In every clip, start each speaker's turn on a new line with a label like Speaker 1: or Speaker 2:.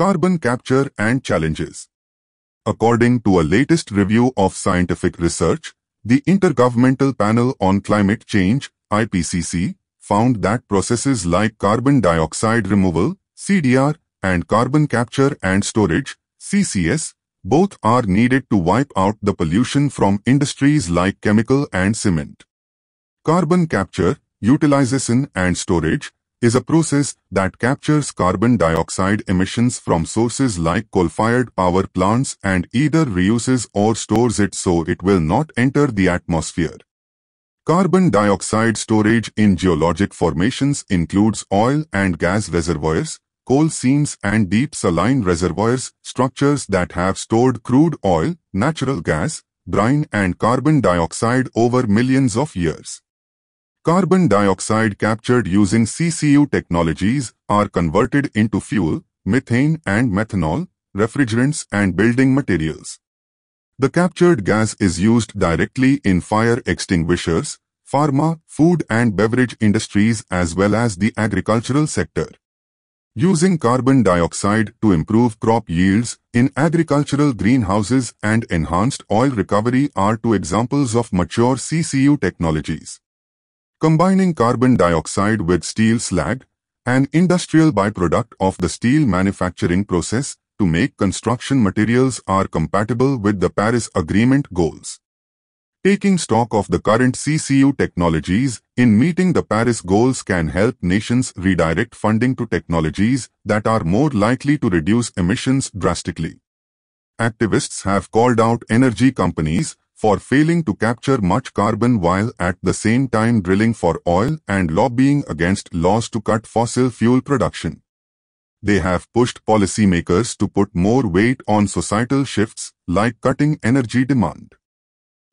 Speaker 1: Carbon capture and challenges. According to a latest review of scientific research, the Intergovernmental Panel on Climate Change, IPCC, found that processes like carbon dioxide removal, CDR, and carbon capture and storage, CCS, both are needed to wipe out the pollution from industries like chemical and cement. Carbon capture, utilization and storage is a process that captures carbon dioxide emissions from sources like coal-fired power plants and either reuses or stores it so it will not enter the atmosphere. Carbon dioxide storage in geologic formations includes oil and gas reservoirs, coal seams and deep saline reservoirs, structures that have stored crude oil, natural gas, brine and carbon dioxide over millions of years. Carbon dioxide captured using CCU technologies are converted into fuel, methane and methanol, refrigerants and building materials. The captured gas is used directly in fire extinguishers, pharma, food and beverage industries as well as the agricultural sector. Using carbon dioxide to improve crop yields in agricultural greenhouses and enhanced oil recovery are two examples of mature CCU technologies. Combining carbon dioxide with steel slag, an industrial byproduct of the steel manufacturing process to make construction materials are compatible with the Paris Agreement goals. Taking stock of the current CCU technologies in meeting the Paris goals can help nations redirect funding to technologies that are more likely to reduce emissions drastically. Activists have called out energy companies for failing to capture much carbon while at the same time drilling for oil and lobbying against laws to cut fossil fuel production. They have pushed policymakers to put more weight on societal shifts like cutting energy demand.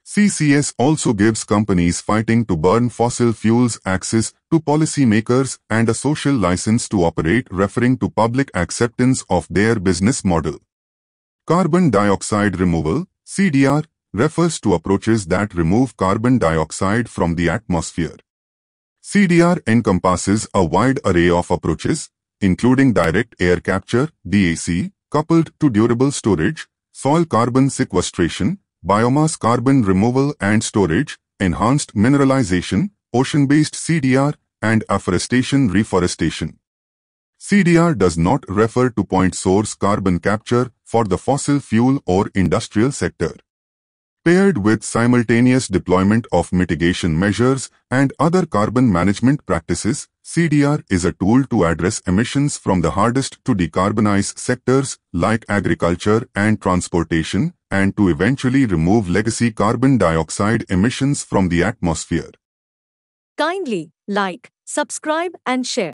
Speaker 1: CCS also gives companies fighting to burn fossil fuels access to policymakers and a social license to operate referring to public acceptance of their business model. Carbon dioxide removal, CDR, refers to approaches that remove carbon dioxide from the atmosphere. CDR encompasses a wide array of approaches, including direct air capture, DAC, coupled to durable storage, soil carbon sequestration, biomass carbon removal and storage, enhanced mineralization, ocean-based CDR, and afforestation reforestation. CDR does not refer to point source carbon capture for the fossil fuel or industrial sector. Paired with simultaneous deployment of mitigation measures and other carbon management practices, CDR is a tool to address emissions from the hardest to decarbonize sectors like agriculture and transportation and to eventually remove legacy carbon dioxide emissions from the atmosphere.
Speaker 2: Kindly like, subscribe and share.